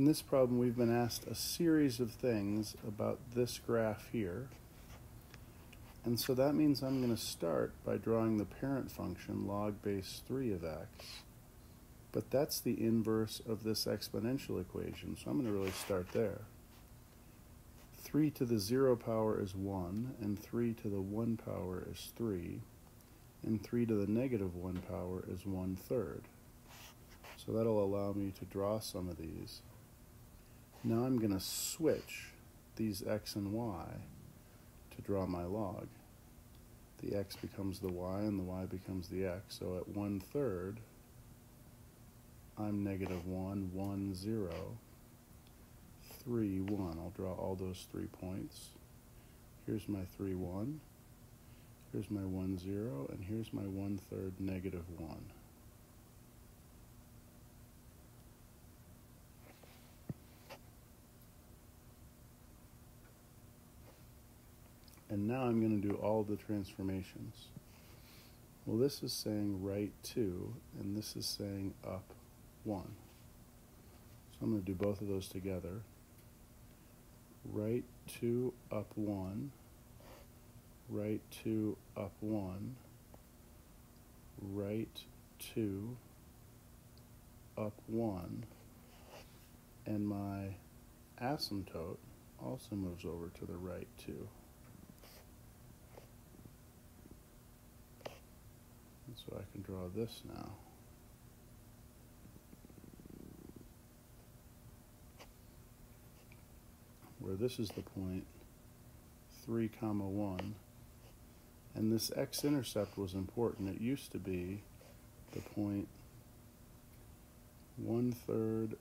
In this problem, we've been asked a series of things about this graph here. And so that means I'm going to start by drawing the parent function log base 3 of x. But that's the inverse of this exponential equation, so I'm going to really start there. 3 to the 0 power is 1, and 3 to the 1 power is 3, and 3 to the negative 1 power is 1 third. So that'll allow me to draw some of these. Now I'm going to switch these x and y to draw my log. The x becomes the y and the y becomes the x. So at one third, I'm negative 1, 1, 0, 3, 1. I'll draw all those three points. Here's my 3, 1. Here's my 1, 0. And here's my 1 third negative 1. And now I'm going to do all the transformations. Well, this is saying right 2, and this is saying up 1. So I'm going to do both of those together. Right 2, up 1. Right 2, up 1. Right 2, up 1. And my asymptote also moves over to the right 2. So I can draw this now. Where this is the point 3 comma 1 and this x-intercept was important. It used to be the point 1 third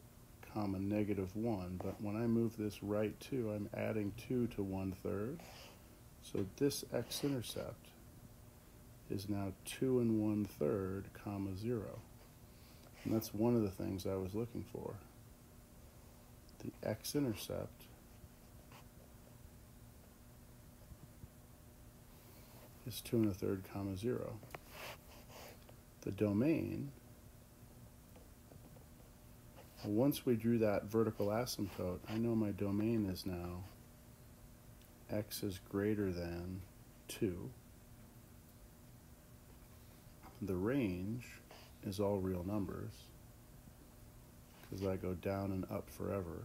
comma negative 1 but when I move this right 2 I'm adding 2 to 1 third so this x-intercept is now 2 and 1 third, comma 0. And that's one of the things I was looking for. The x-intercept is 2 and a third, comma 0. The domain, once we drew that vertical asymptote, I know my domain is now x is greater than 2 the range is all real numbers because I go down and up forever.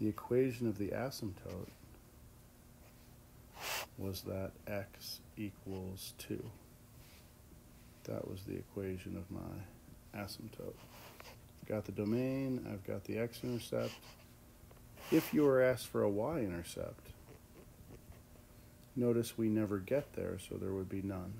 The equation of the asymptote was that x equals 2. That was the equation of my asymptote. Got the domain, I've got the x-intercept. If you were asked for a y-intercept, notice we never get there, so there would be none.